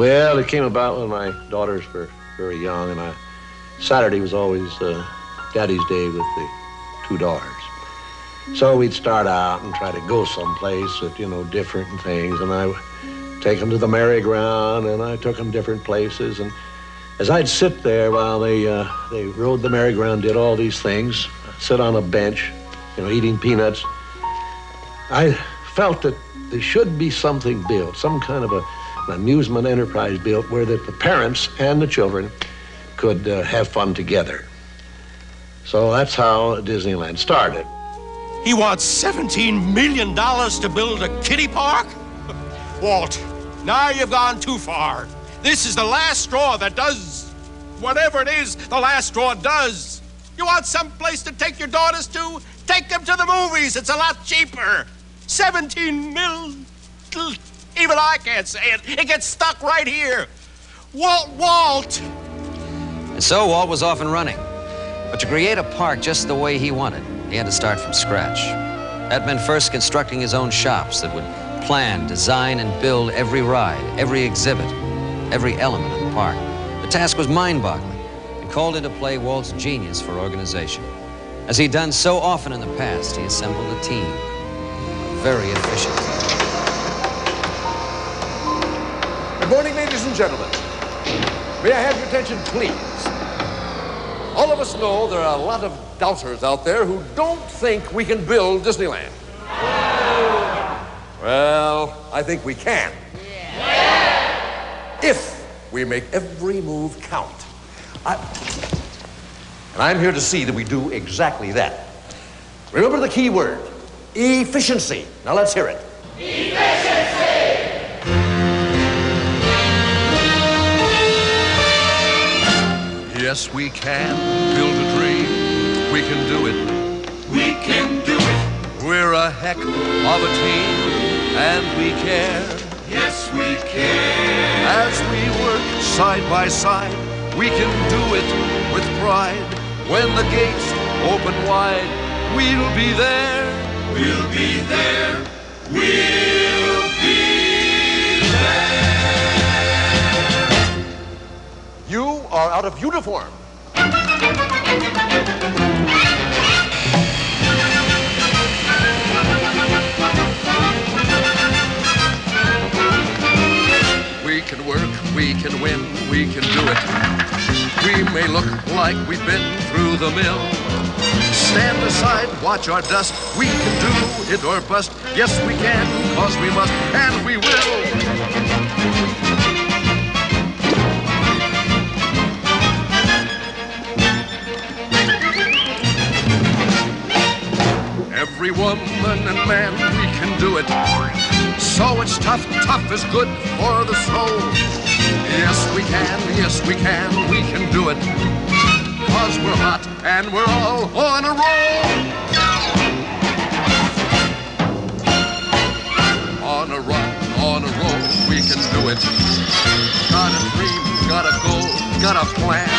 Well, it came about when my daughters were very young, and I, Saturday was always uh, Daddy's Day with the two daughters. So we'd start out and try to go someplace that, you know, different things, and I would take them to the merry-go-round, and I took them different places, and as I'd sit there while they uh, they rode the merry-go-round, did all these things, sit on a bench, you know, eating peanuts, I felt that there should be something built, some kind of a, an amusement enterprise built where that the parents and the children could uh, have fun together. So that's how Disneyland started. He wants $17 million to build a kiddie park? Walt, now you've gone too far. This is the last straw that does whatever it is the last straw does. You want some place to take your daughters to? Take them to the movies. It's a lot cheaper. 17 mil. Even I can't say it. It gets stuck right here. Walt, Walt. And so Walt was off and running. But to create a park just the way he wanted, he had to start from scratch. That meant first constructing his own shops that would plan, design, and build every ride, every exhibit, every element of the park. The task was mind-boggling and called into play Walt's genius for organization. As he'd done so often in the past, he assembled a team. Very efficient. Good morning, ladies and gentlemen. May I have your attention, please? All of us know there are a lot of doubters out there who don't think we can build Disneyland. Well, I think we can. If we make every move count. I, and I'm here to see that we do exactly that. Remember the key word efficiency. Now let's hear it. Yes, we can build a dream. We can do it. We can do it. We're a heck of a team, and we care. Yes, we can. As we work side by side, we can do it with pride. When the gates open wide, we'll be there. We'll be there. We'll out of uniform. We can work, we can win, we can do it. We may look like we've been through the mill. Stand aside, watch our dust. We can do it or bust. Yes, we can, cause we must, and we will. Every woman and man, we can do it. So it's tough, tough is good for the soul. Yes, we can, yes, we can, we can do it. Cause we're hot and we're all on a roll. On a run, on a roll, we can do it. Got a dream, got a goal, got a plan.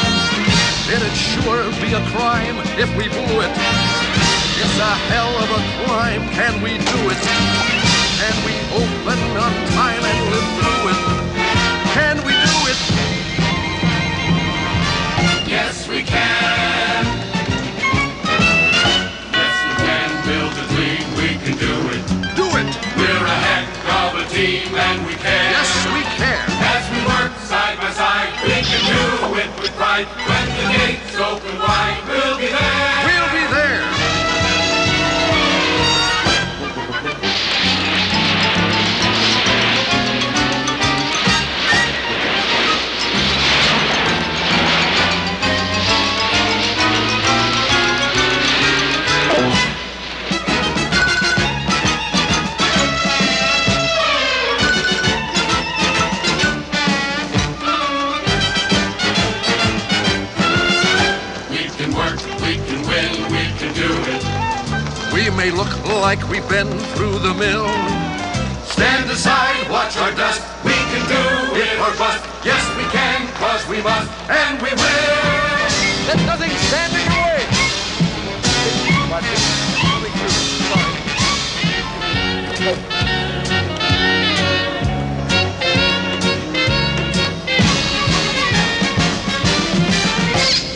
It'd sure be a crime if we blew it. It's a hell of a crime, can we do it? Can we open on time and live through it? Can we do it? Yes, we can. Yes, we can build a dream. We can do it. Do it! We're a heck of a team, and we can. Yes, we can. As we work side by side, we can do it with pride. When the gates open wide, like we've been through the mill. Stand aside, watch our dust. We can do it or bust. Yes, we can, cause we must, and we will. Let nothing stand in way.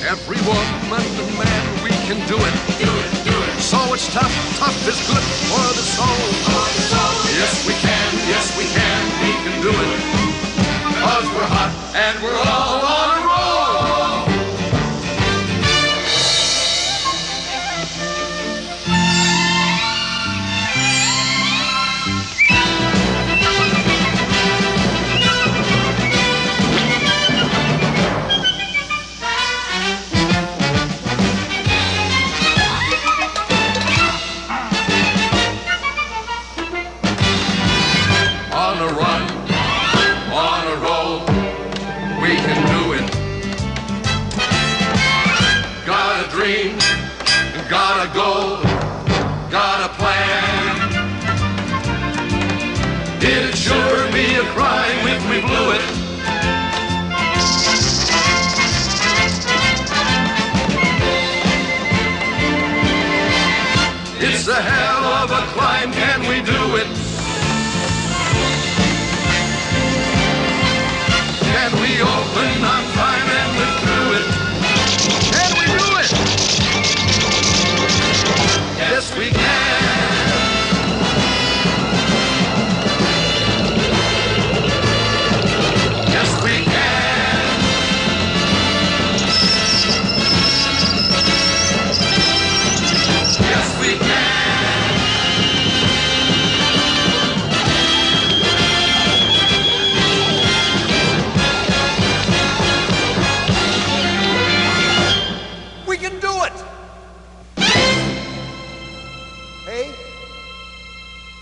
Every woman and man, we can do it. Do it. Sorry. It's tough, tough is good for the soul. Yes, we can, yes, we can, we can do it. Cause we're hot and we're all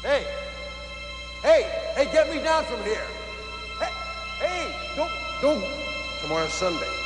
Hey! Hey! Hey, get me down from here! Hey! Hey! Don't, don't! Tomorrow's Sunday.